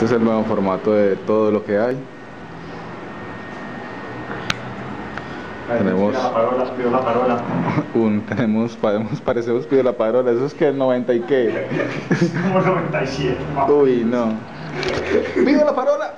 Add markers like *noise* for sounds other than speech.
Este es el nuevo formato de todo lo que hay. Tenemos La parola, pido la parola. *laughs* un, tenemos, podemos, parecemos pido la parola, eso es que el 90 y qué. *laughs* Como 97. Uy, no. *laughs* Pido la parola.